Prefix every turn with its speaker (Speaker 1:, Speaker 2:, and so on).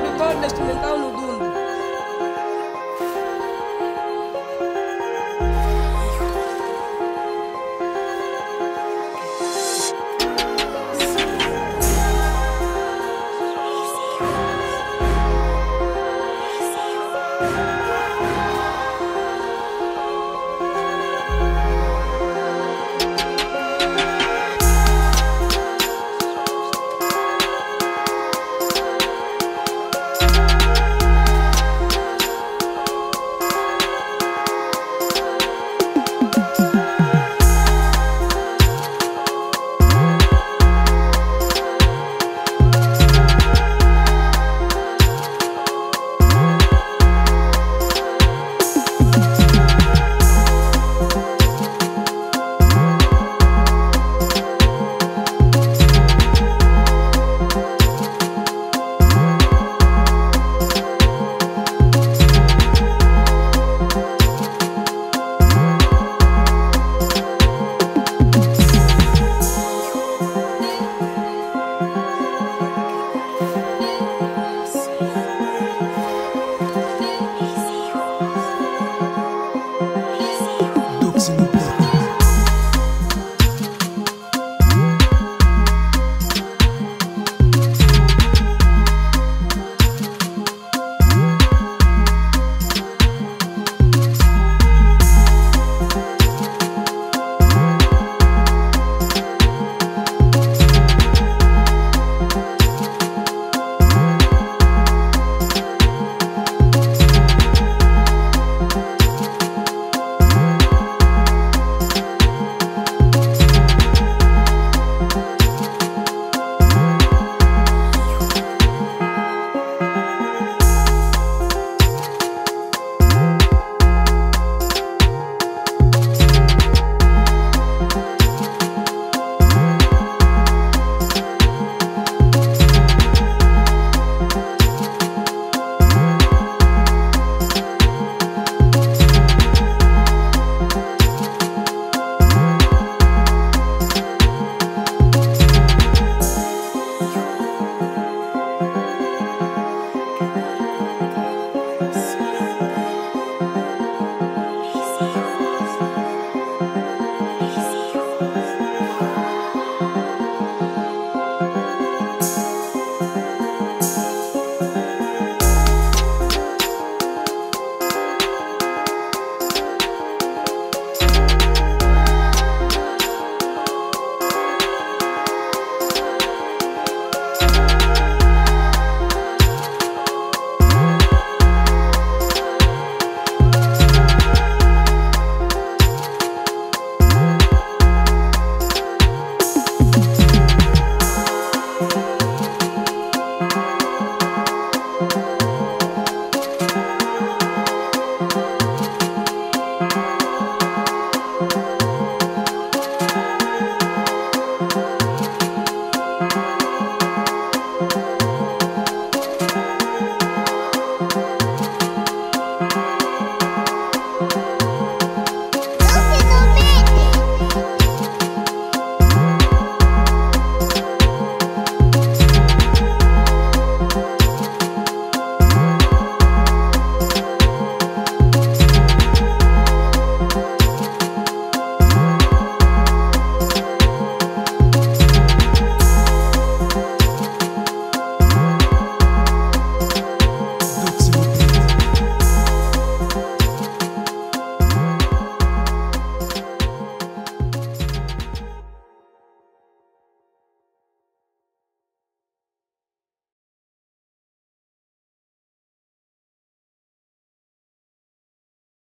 Speaker 1: produtor deste mental no in the back